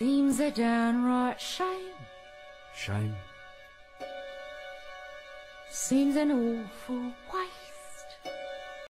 Seems a downright shame. Shame. Seems an awful waste.